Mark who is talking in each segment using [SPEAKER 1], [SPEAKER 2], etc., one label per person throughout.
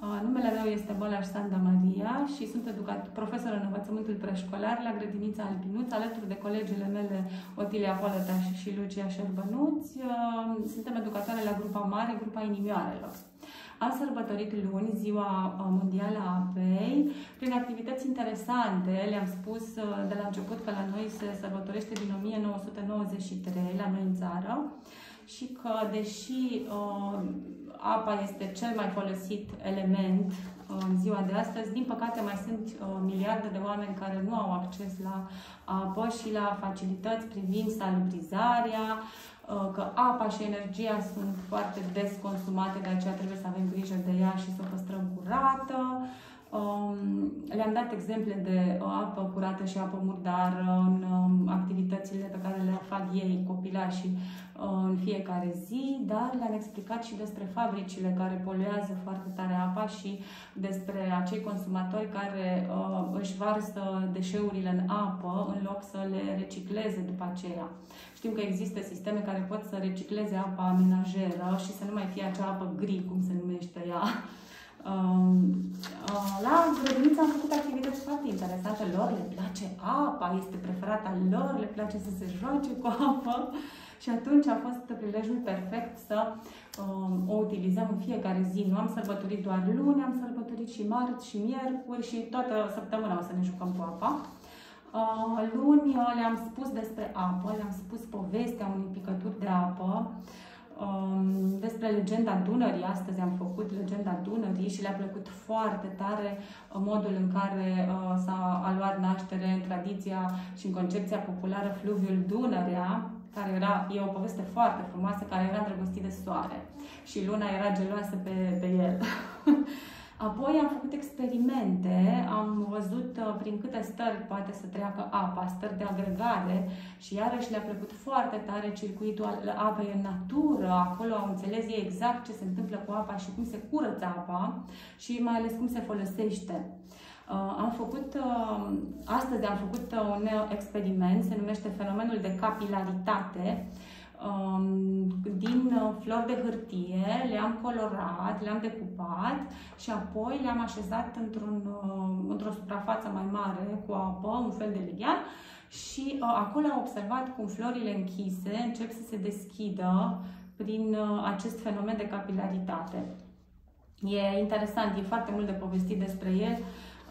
[SPEAKER 1] Numele meu este Bălaș Sanda Maria și sunt educat, profesor în învățământul preșcolar la grădinița Alpinuț, alături de colegele mele Otilia Polătaș și Lucia Șerbănuț. Suntem educatoare la grupa mare, grupa inimioarelor. Am sărbătorit luni Ziua Mondială a Apei prin activități interesante. Le-am spus de la început că la noi se sărbătorește din 1993 la noi în țară și că deși uh, apa este cel mai folosit element uh, în ziua de astăzi, din păcate mai sunt uh, miliarde de oameni care nu au acces la apă și la facilități privind salubrizarea, uh, că apa și energia sunt foarte des consumate, de aceea trebuie să avem grijă de ea și să o păstrăm curată. Um, le-am dat exemple de apă curată și apă murdară în um, activitățile pe care le fac ei, copilașii, uh, în fiecare zi, dar le-am explicat și despre fabricile care poluează foarte tare apa și despre acei consumatori care uh, își varsă deșeurile în apă în loc să le recicleze după aceea. Știm că există sisteme care pot să recicleze apa menajeră și să nu mai fie acea apă gri, cum se numește ea, Um, uh, la grădiniță am făcut activități foarte interesante. Lor le place apa, este preferata lor, le place să se joace cu apă. Și atunci a fost prilejul perfect să um, o utilizăm în fiecare zi. Nu am sărbătorit doar luni, am sărbătorit și marți și miercuri și toată săptămâna o să ne jucăm cu apa. Uh, luni uh, le-am spus despre apă, le-am spus povestea unui picături de apă. Um, despre legenda Dunării. Astăzi am făcut legenda Dunării și le-a plăcut foarte tare uh, modul în care uh, s-a luat naștere în tradiția și în concepția populară fluviul Dunărea, care era, e o poveste foarte frumoasă, care era îndrăgostit de soare și luna era geloasă pe, pe el. Apoi am făcut experimente, am văzut uh, prin câte stări poate să treacă apa, stări de agregare și iarăși le-a plăcut foarte tare circuitul apei în natură. Acolo au înțeles ei exact ce se întâmplă cu apa și cum se curăță apa și mai ales cum se folosește. Uh, am făcut, uh, astăzi am făcut un experiment, se numește fenomenul de capilaritate, Um, din uh, flori de hârtie, le-am colorat, le-am decupat și apoi le-am așezat într-un, uh, într-o suprafață mai mare cu apă, un fel de lighean și uh, acolo am observat cum florile închise încep să se deschidă prin acest fenomen de capilaritate. E interesant, e foarte mult de povestit despre el.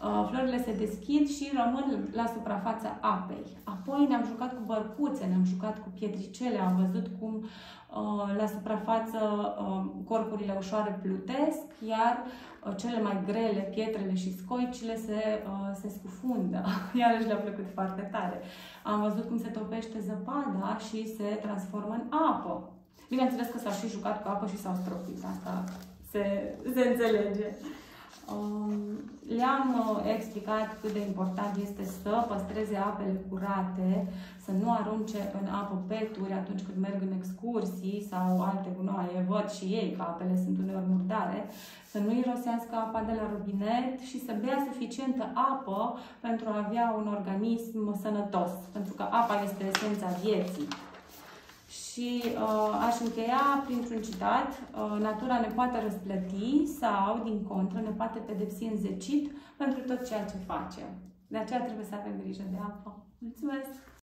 [SPEAKER 1] Uh, florile se deschid și rămân la suprafața apei. Apoi ne-am jucat cu bărcuțe, ne-am jucat cu pietricele, am văzut cum uh, la suprafață uh, corpurile ușoare plutesc, iar cele mai grele, pietrele și scoicile se, se scufundă. Iarăși le-a plăcut foarte tare. Am văzut cum se topește zăpada și se transformă în apă. Bineînțeles că s-a și jucat cu apă și s-au stropit. Asta se, se înțelege. Um, le-am uh, explicat cât de important este să păstreze apele curate, să nu arunce în apă peturi atunci când merg în excursii sau alte gunoaie. Văd și ei că apele sunt uneori murdare. Să nu irosească apa de la robinet și să bea suficientă apă pentru a avea un organism sănătos. Pentru că apa este esența vieții. Și uh, aș încheia printr-un citat, uh, natura ne poate răsplăti sau, din contră, ne poate pedepsi înzecit pentru tot ceea ce facem. De aceea trebuie să avem grijă de apă. Mulțumesc!